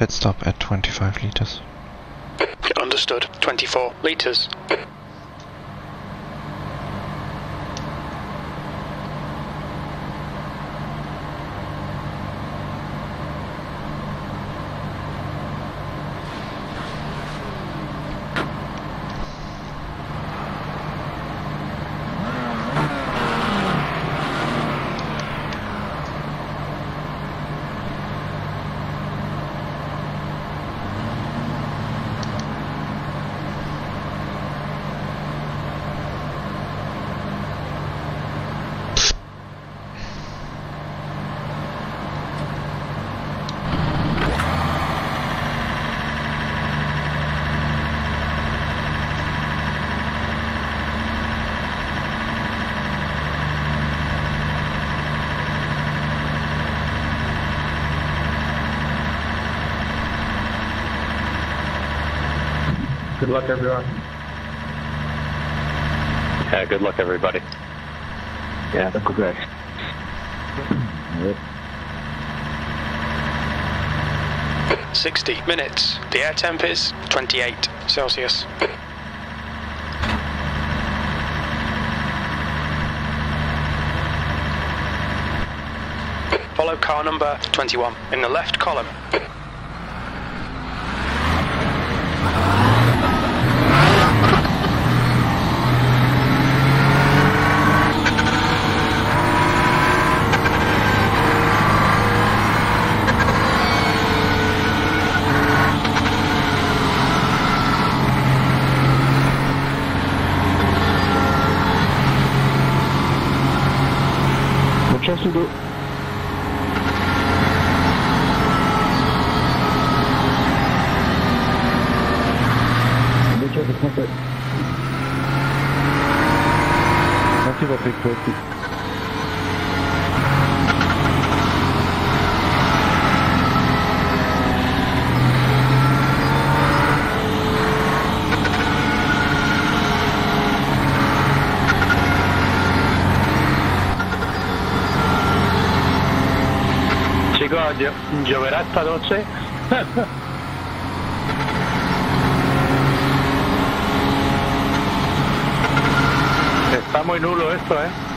Pit stop at 25 liters. Understood. 24 litres. Good luck, everyone. Yeah, good luck, everybody. Yeah, that's great. 60 minutes. The air temp is 28 Celsius. Follow car number 21 in the left column. attention sous l'eau. Merci, Patrick, toi aussi. Esta noche. Está muy nulo esto, ¿eh?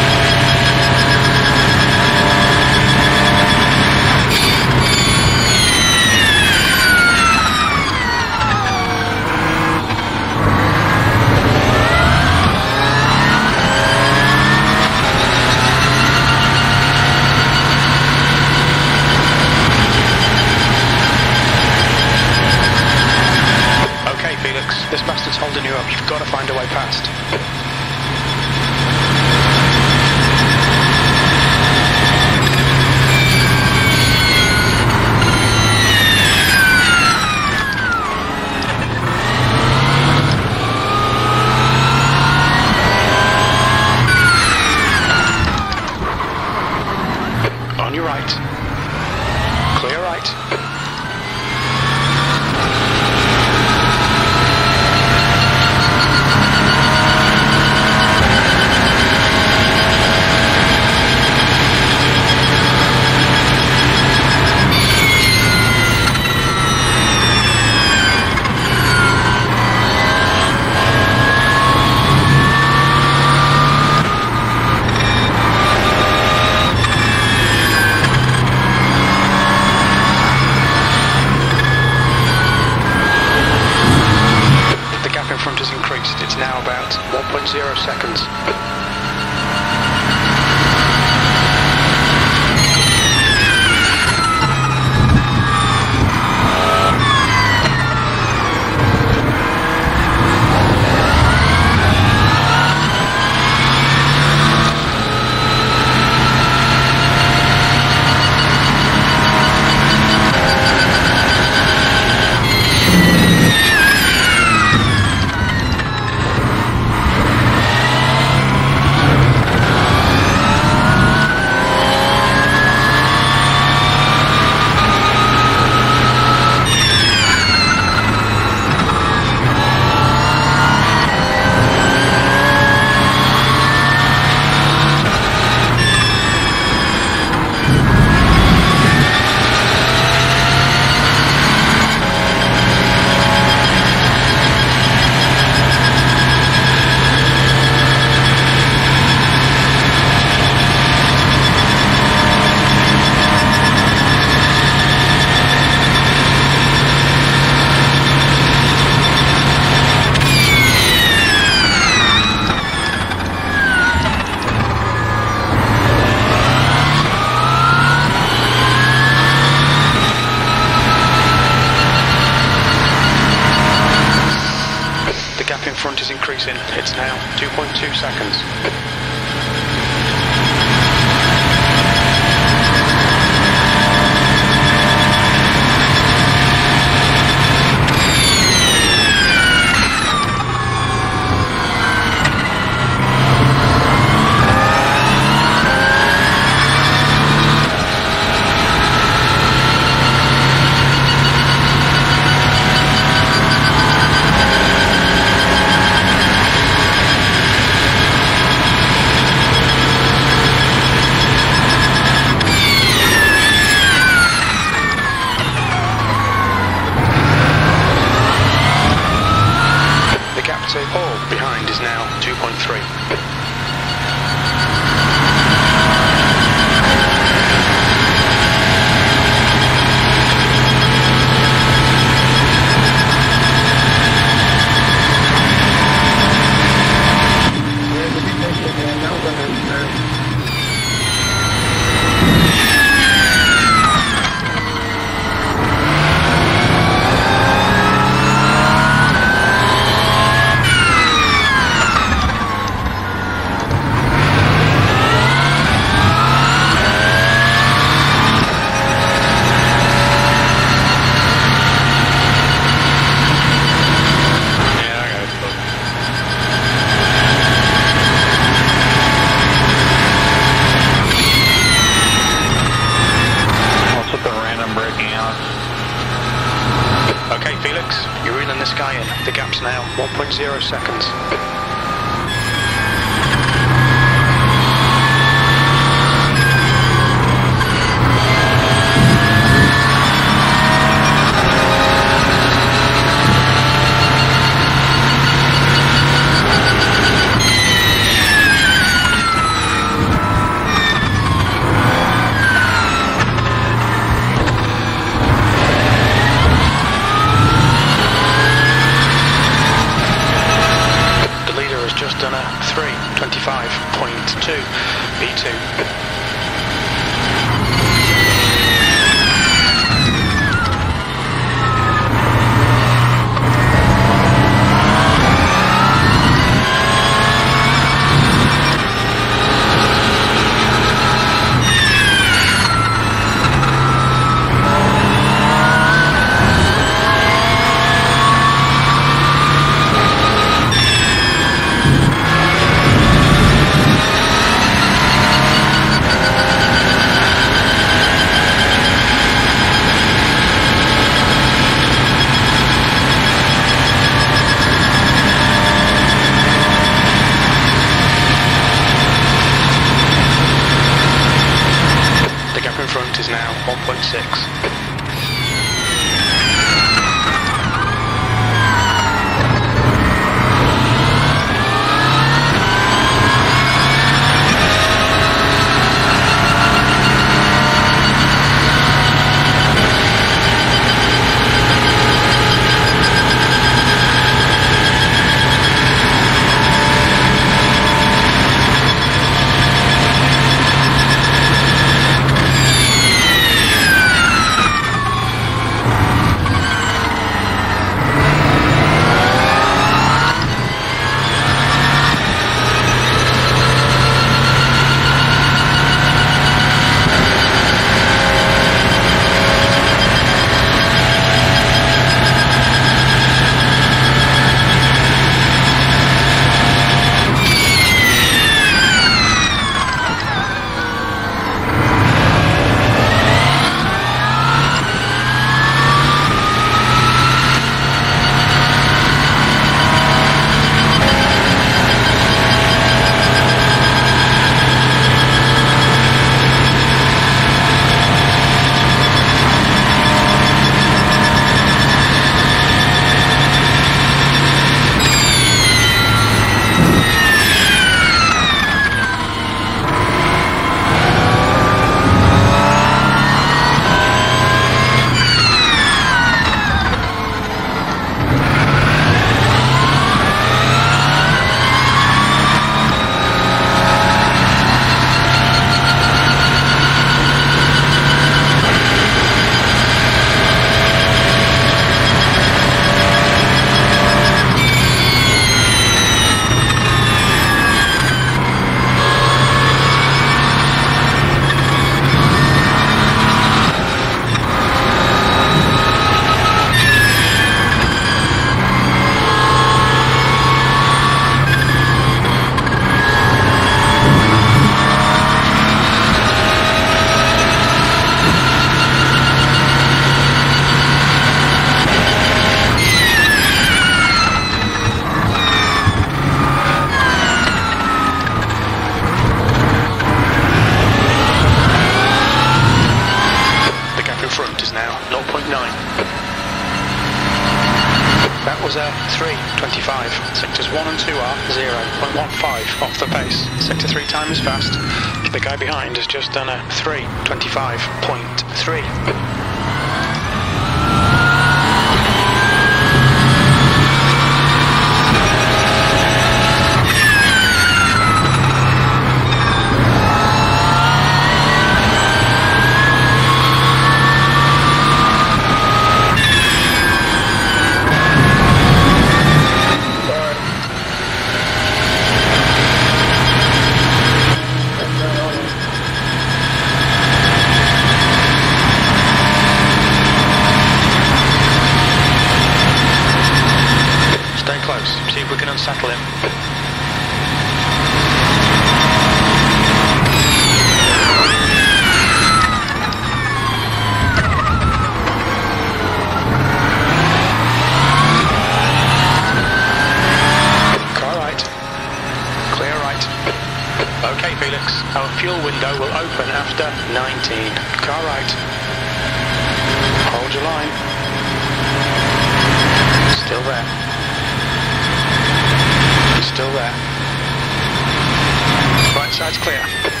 Side's clear.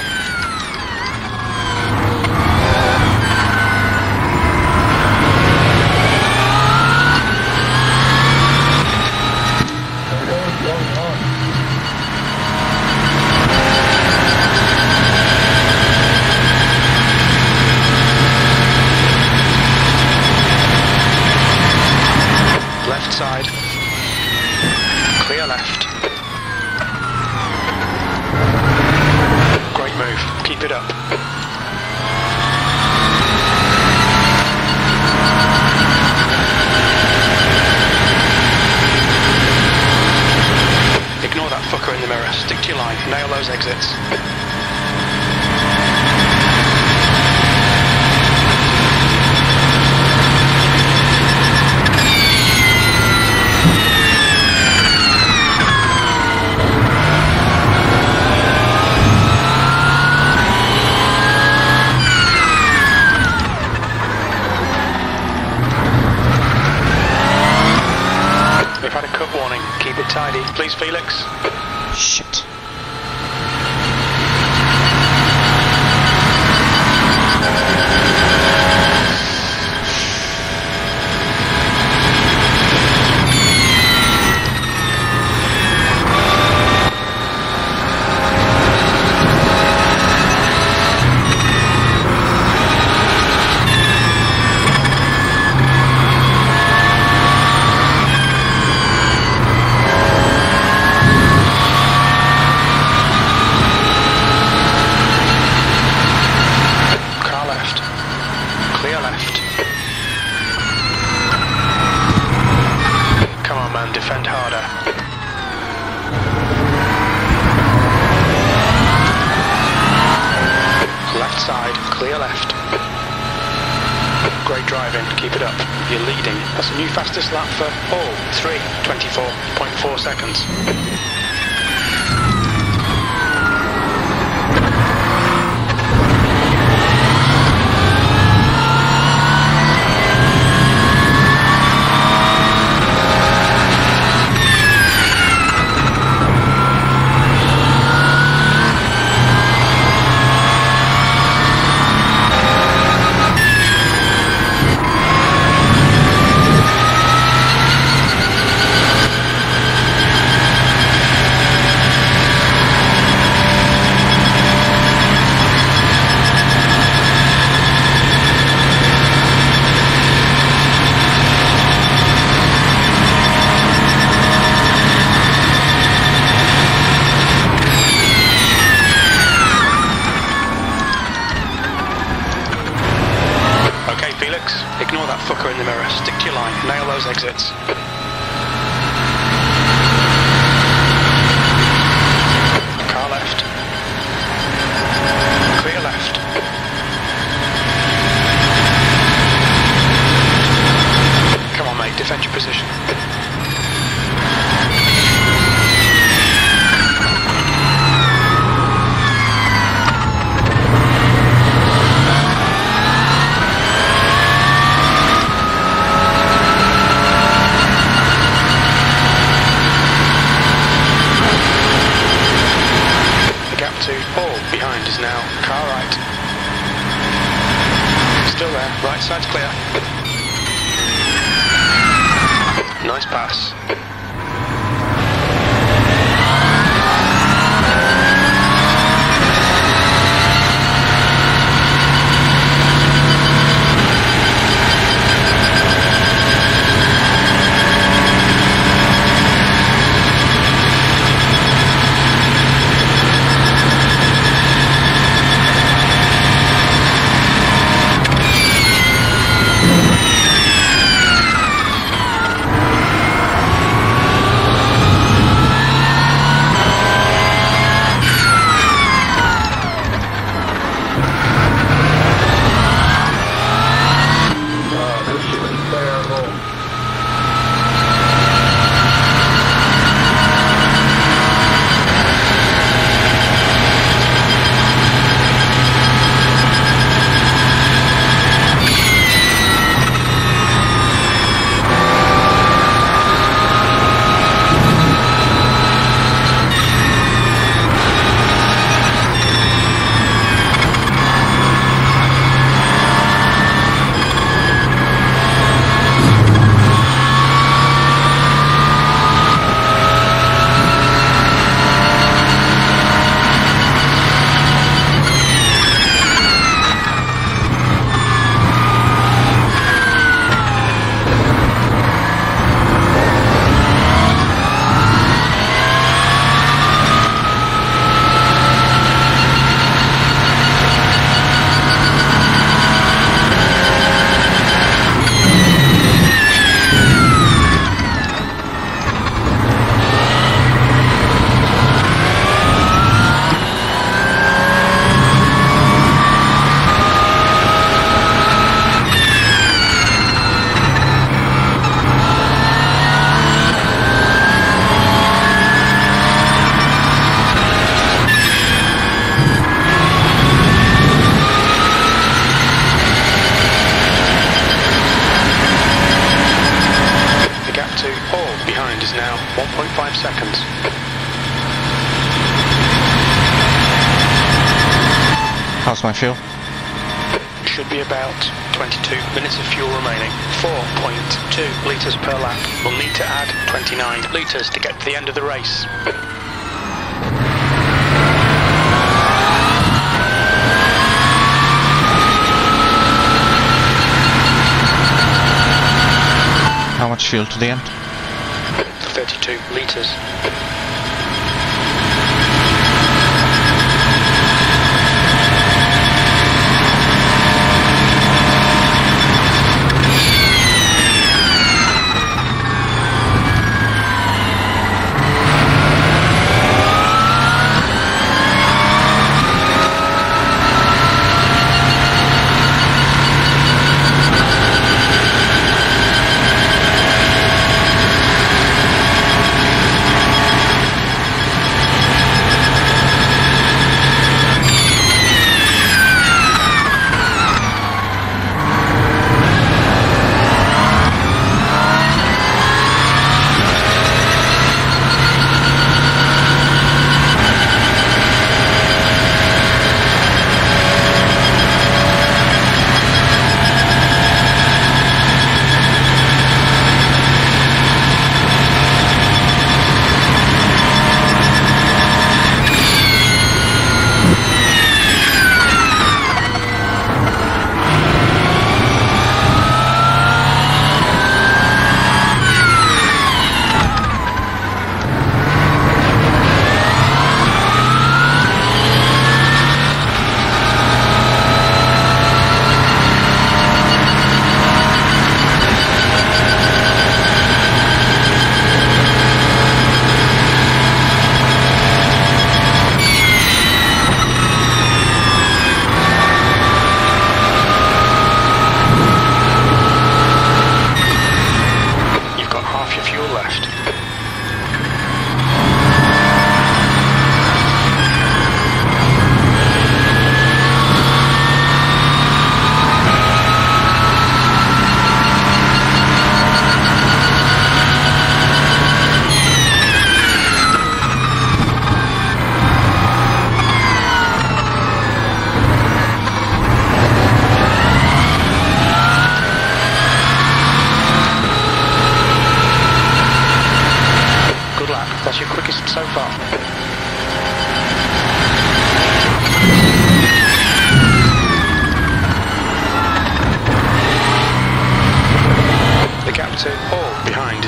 shield to the end.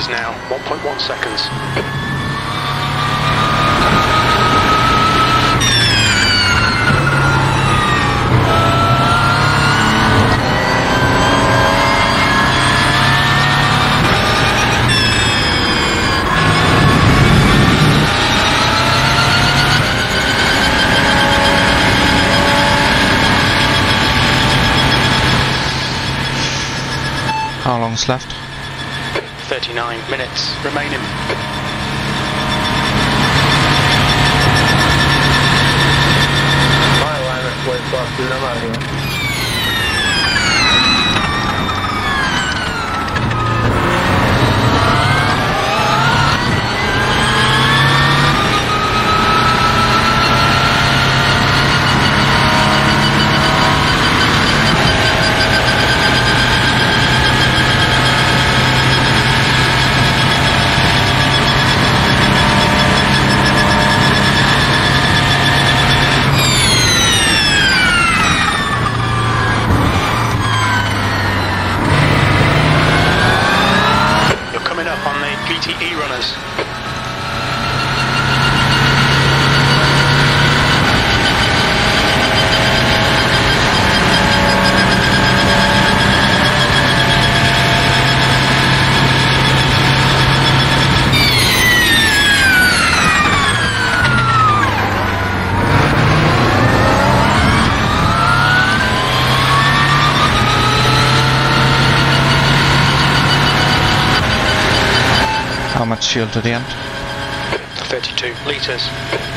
meters now, 1.1 seconds. left 39 minutes remaining. My alignment was fuel to the end? 32 litres.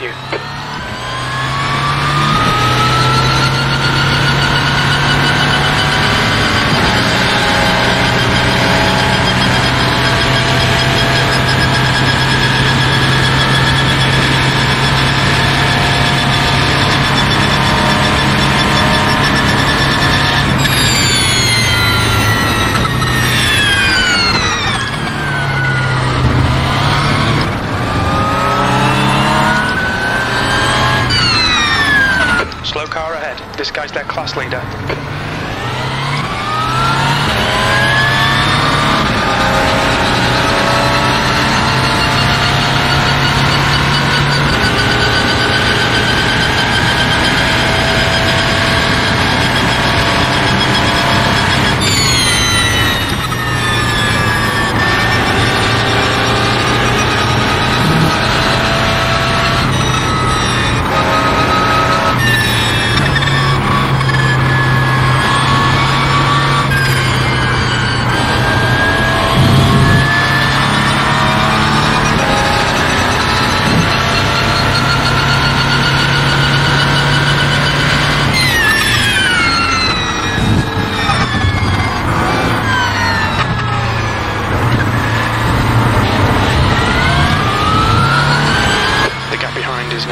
you.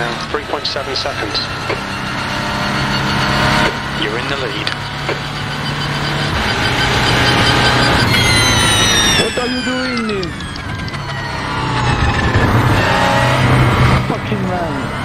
now 3.7 seconds. You're in the lead. What are you doing? Fucking man.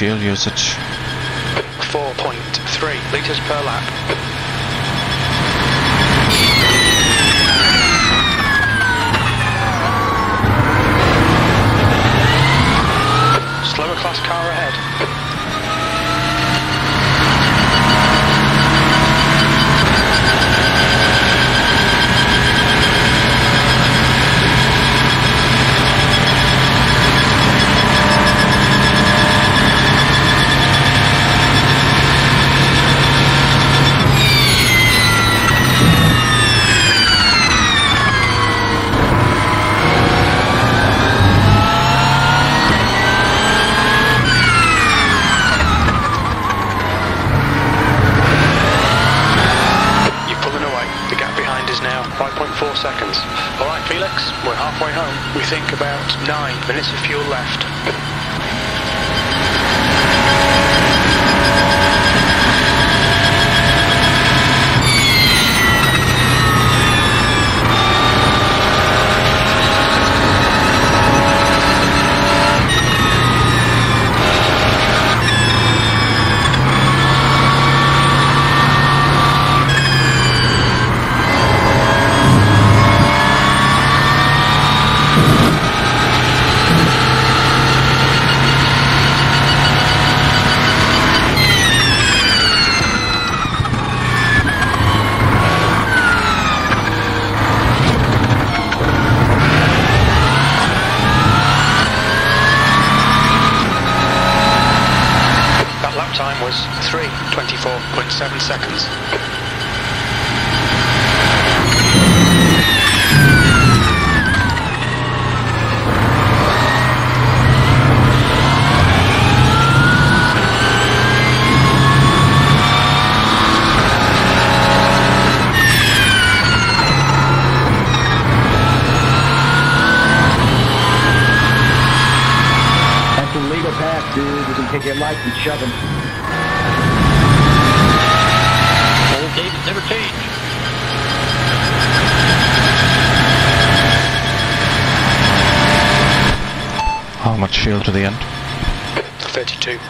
shield usage.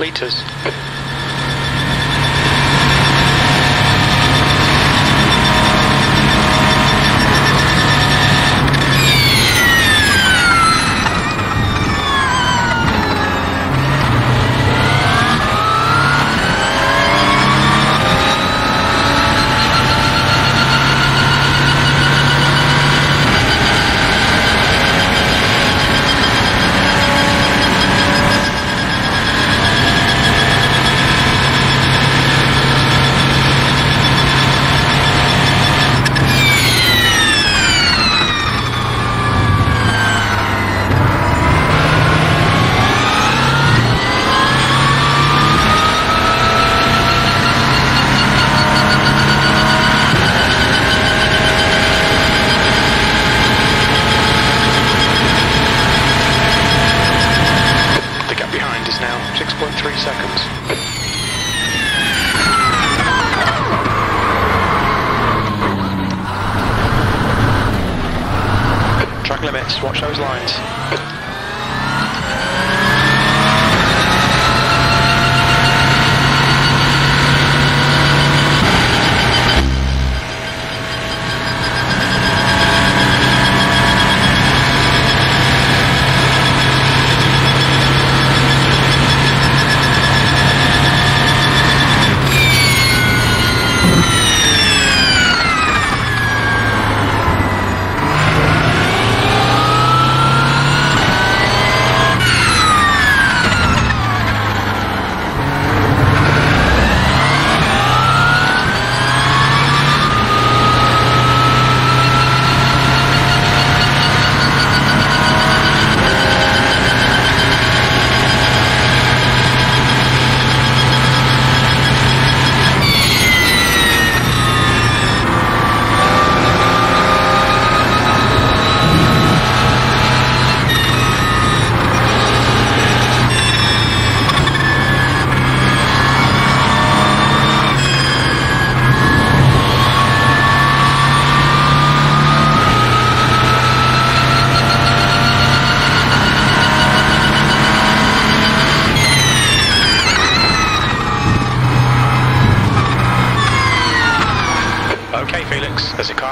32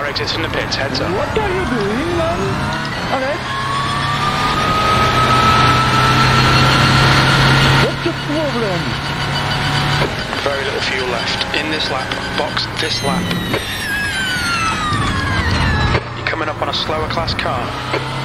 exits in the pits, heads up. What are you doing, man? Alright. What's the problem? Very little fuel left. In this lap, box this lap. You're coming up on a slower class car.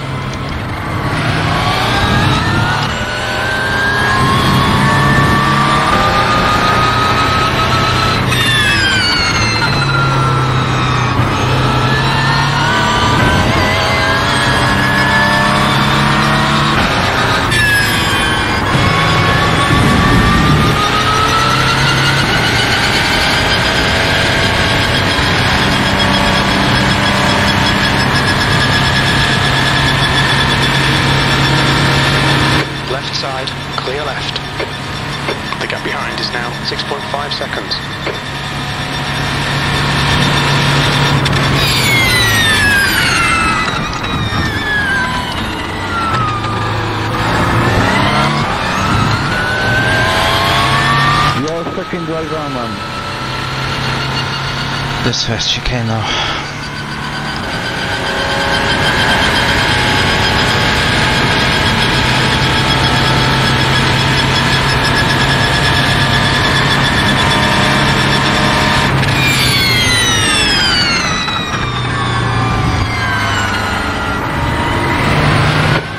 This first chicane now.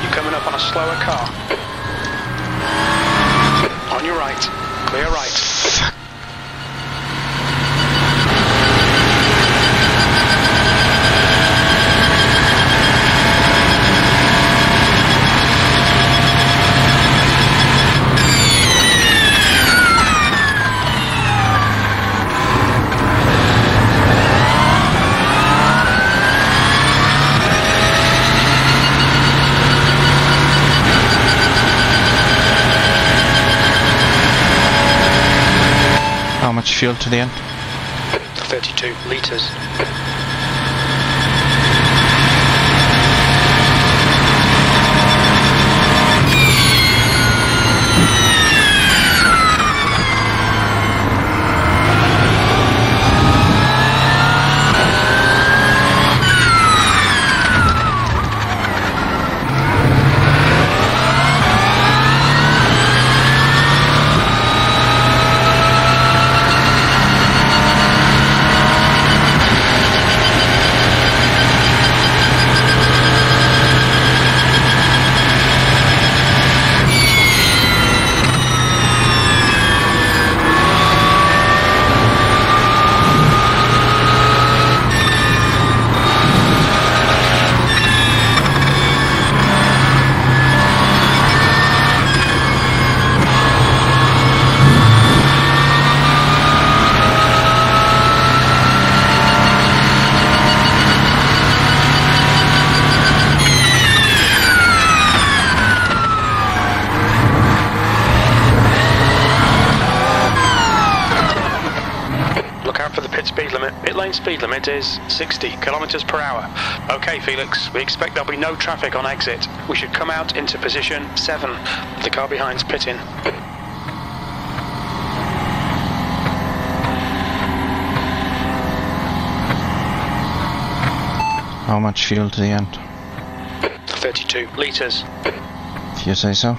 You're coming up on a slower car. On your right. Clear right. How much fuel to the end? 32 litres. Look out for the pit speed limit. Pit lane speed limit is 60 kilometers per hour. Okay, Felix, we expect there'll be no traffic on exit. We should come out into position 7. The car behind's pitting. How much fuel to the end? 32 litres. If you say so.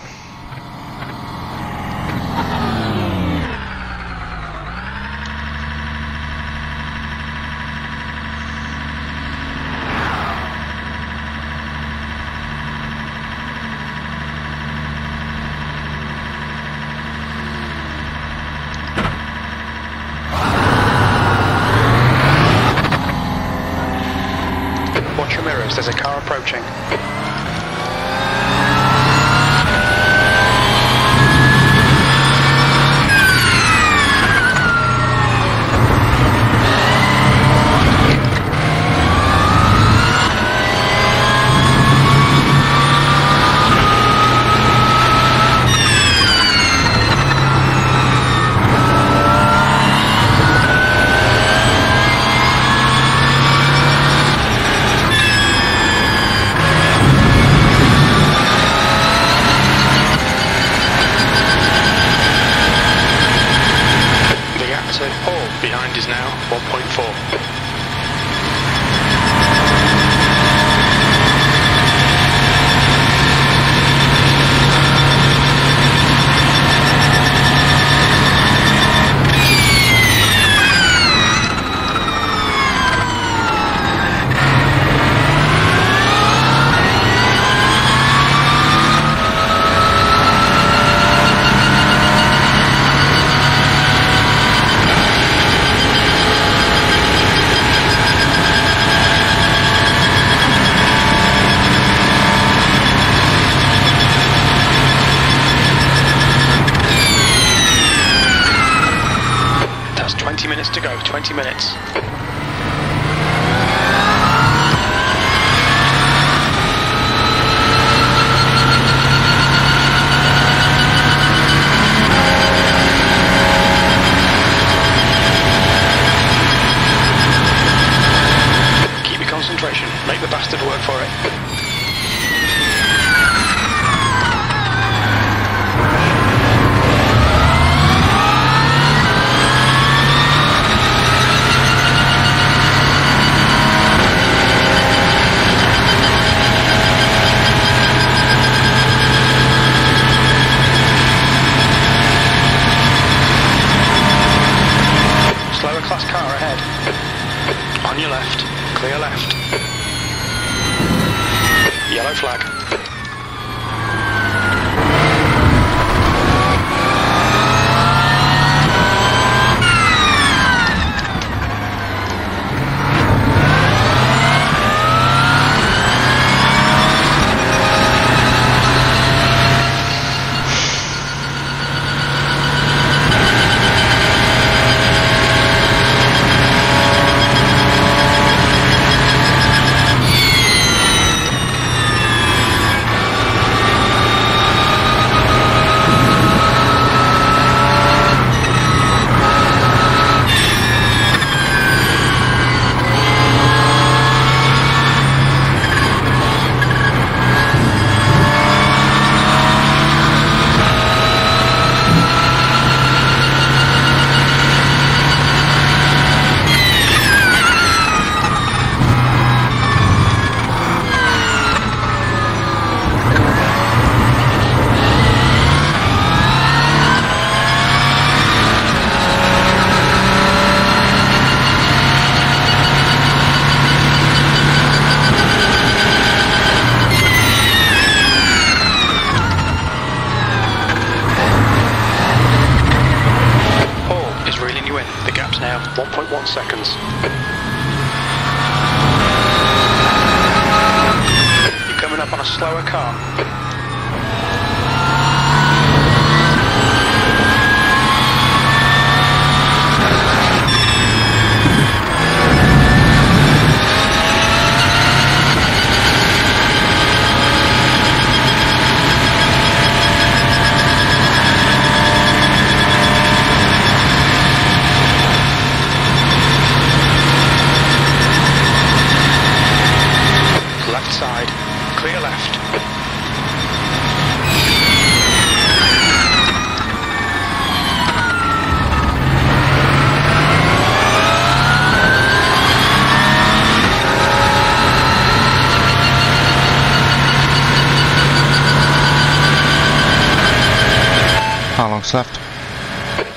How long's left?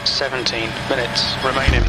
17 minutes remaining.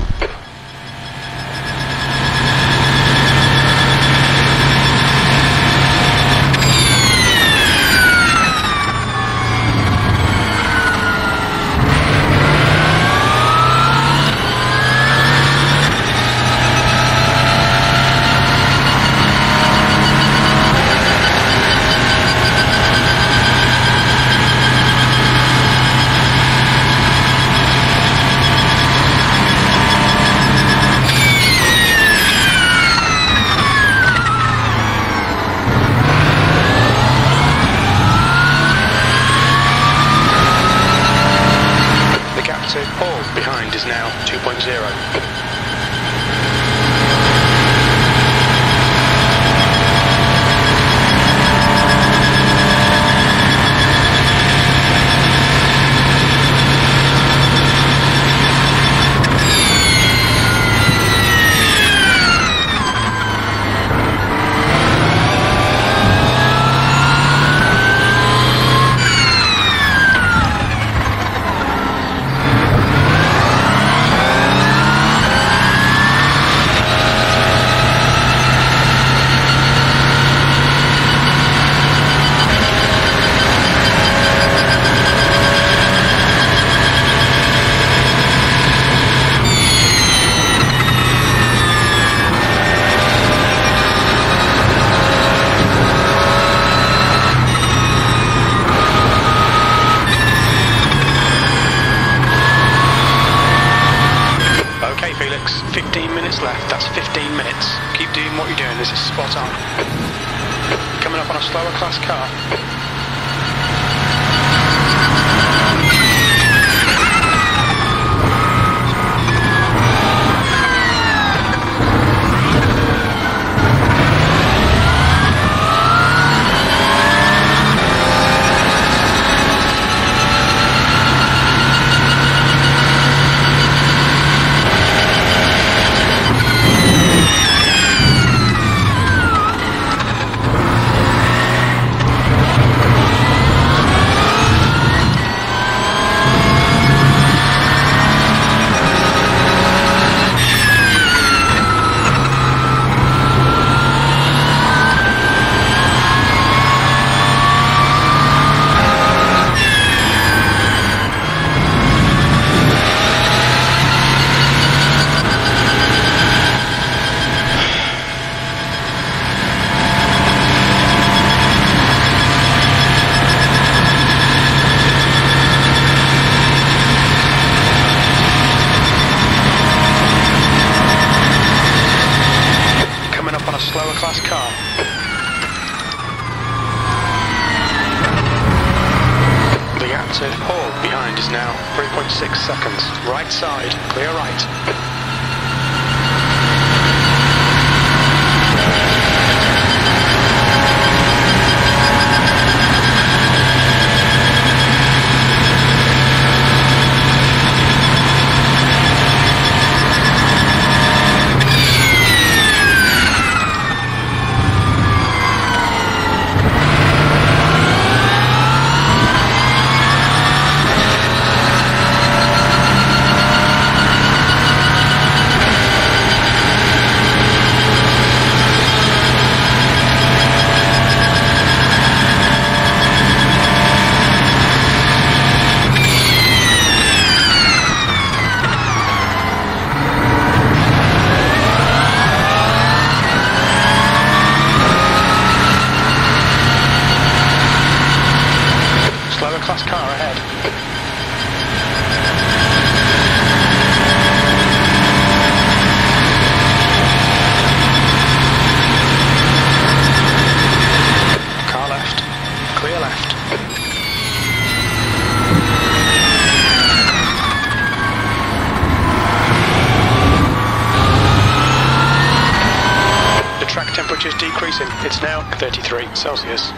It's now 33 Celsius.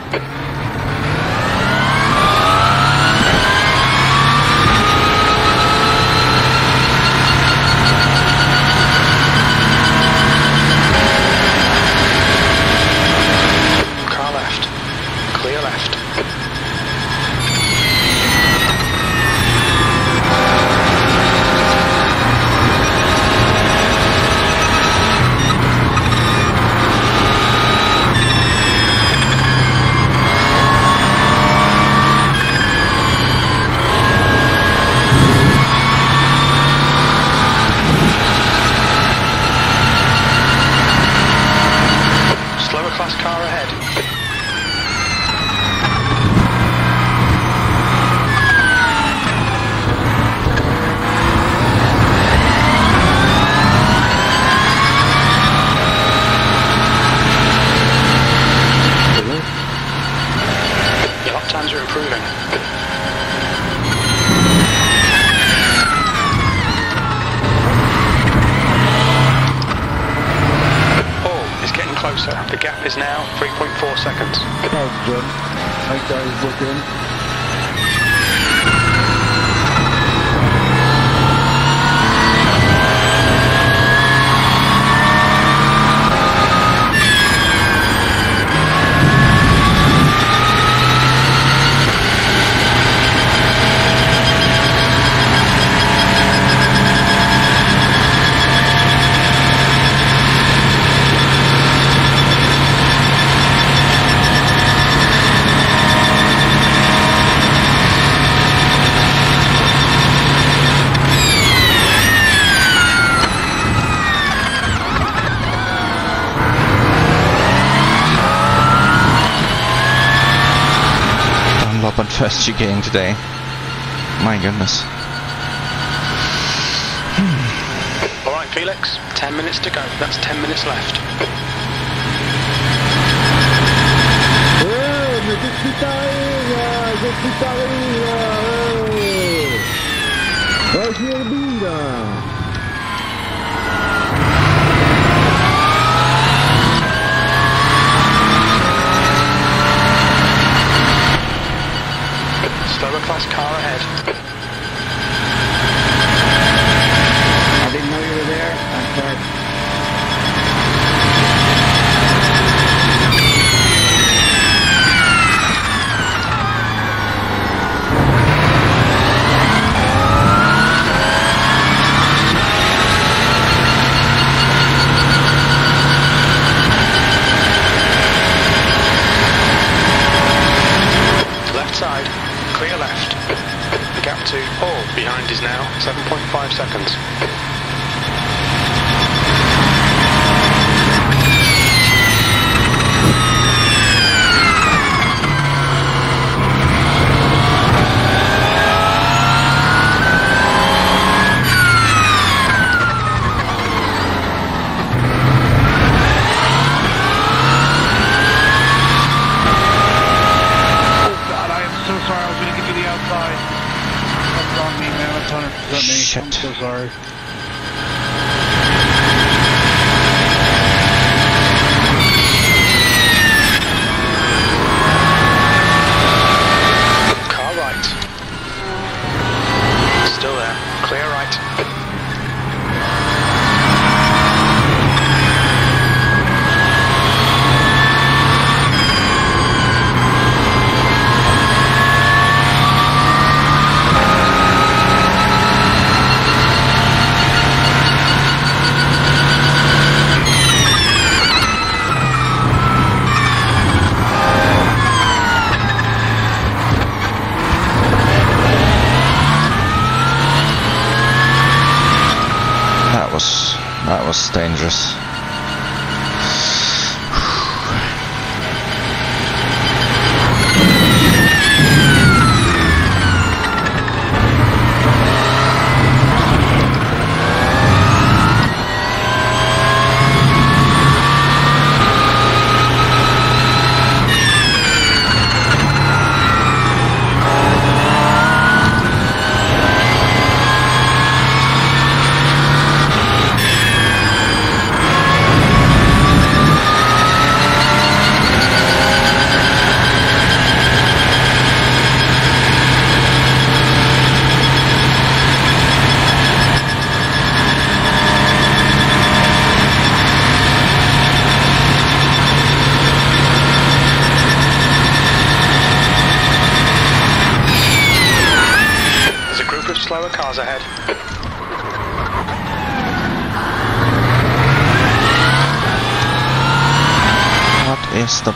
first you're today. My goodness. Hmm. All right, Felix, 10 minutes to go. That's 10 minutes left. Oh, Lower class car ahead. clear left. Gap to Paul behind is now 7.5 seconds. guys. that was dangerous.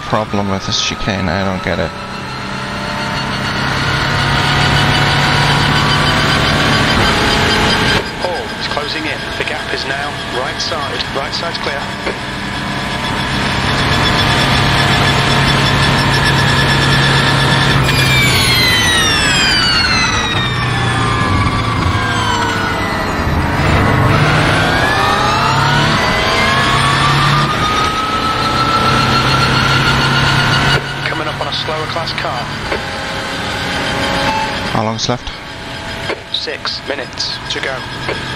problem with this chicane? I don't get it. left. Six minutes to go.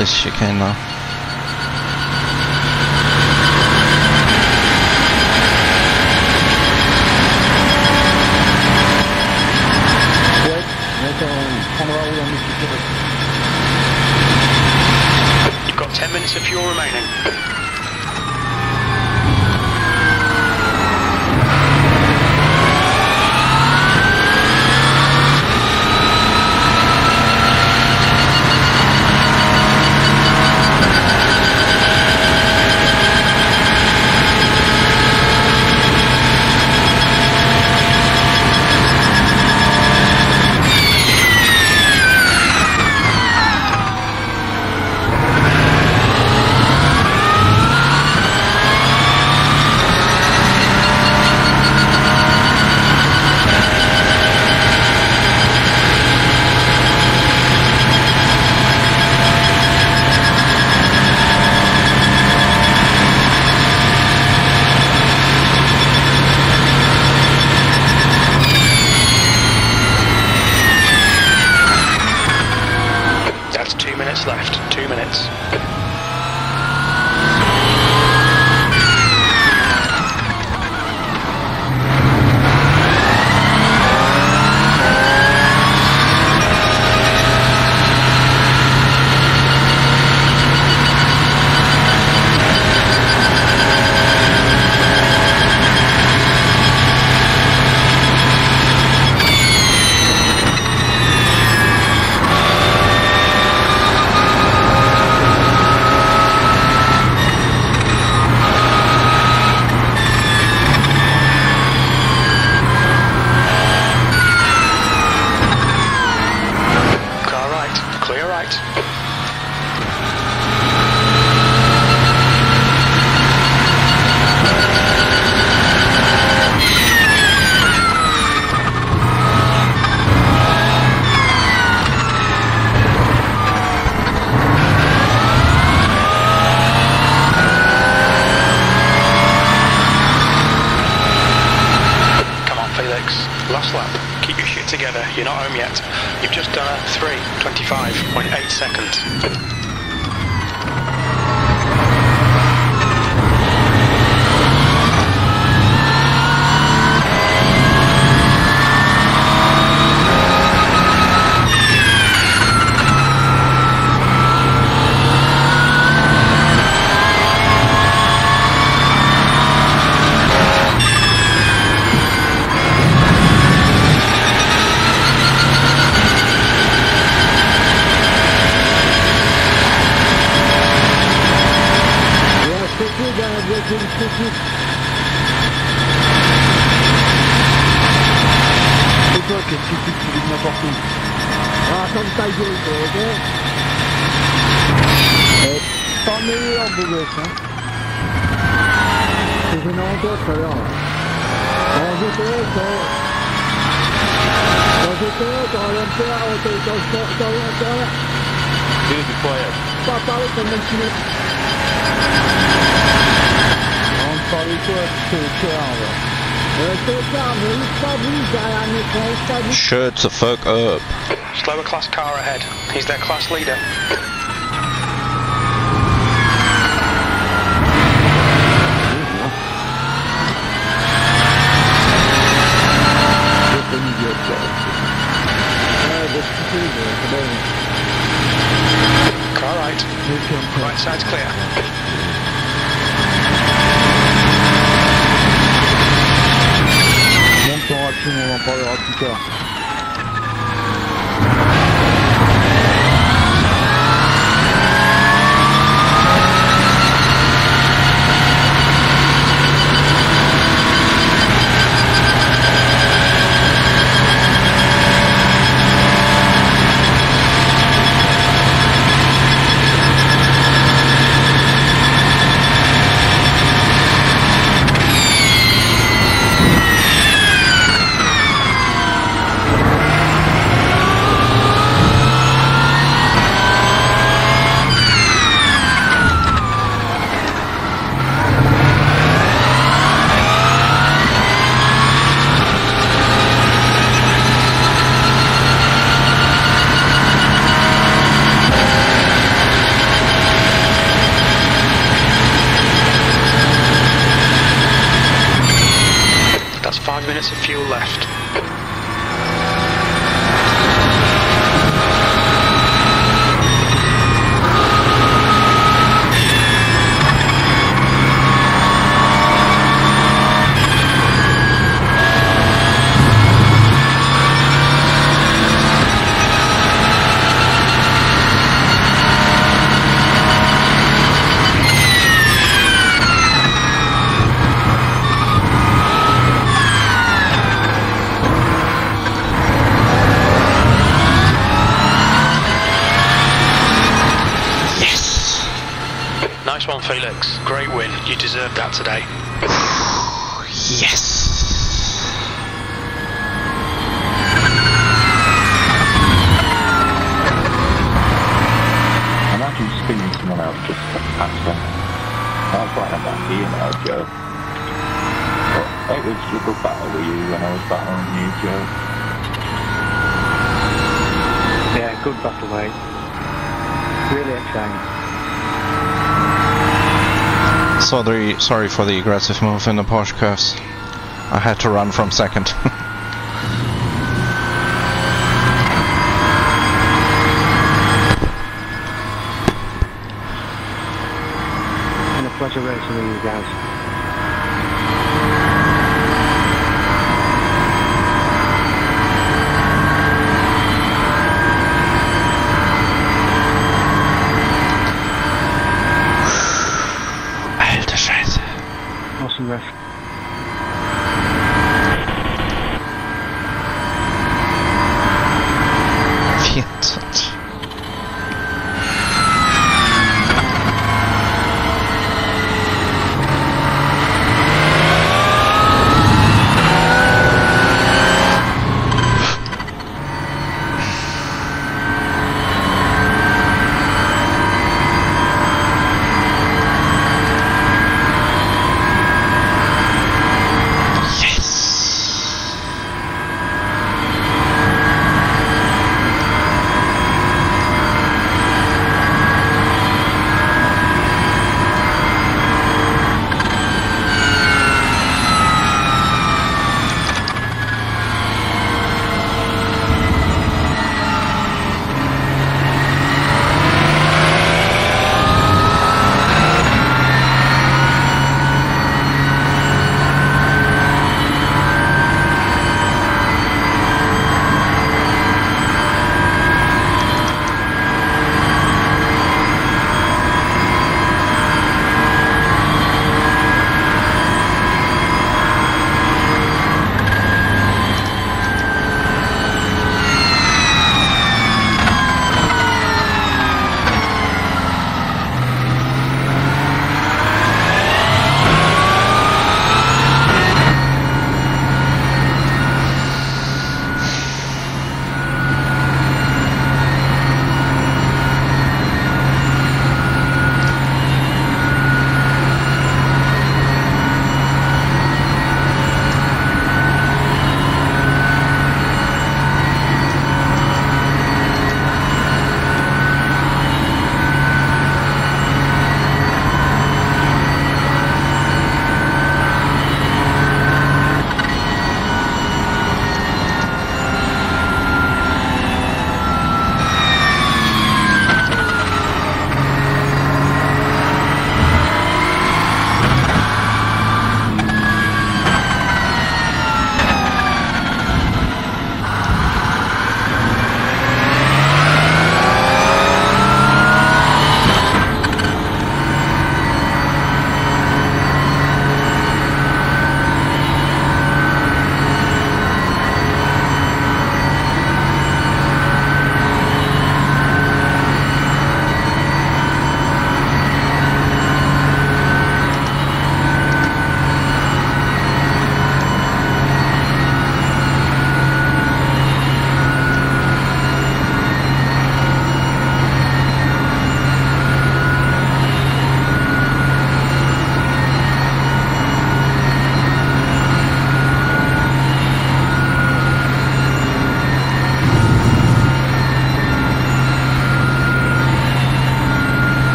this chicane off. the fuck up. Slower class car ahead. He's their class leader. sorry for the aggressive move in the Porsche curves. I had to run from second.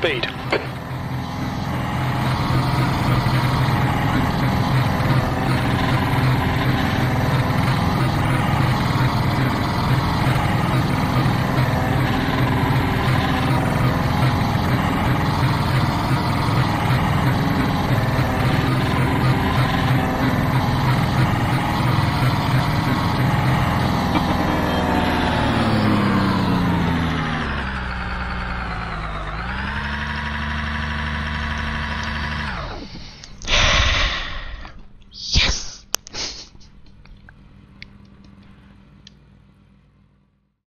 speed.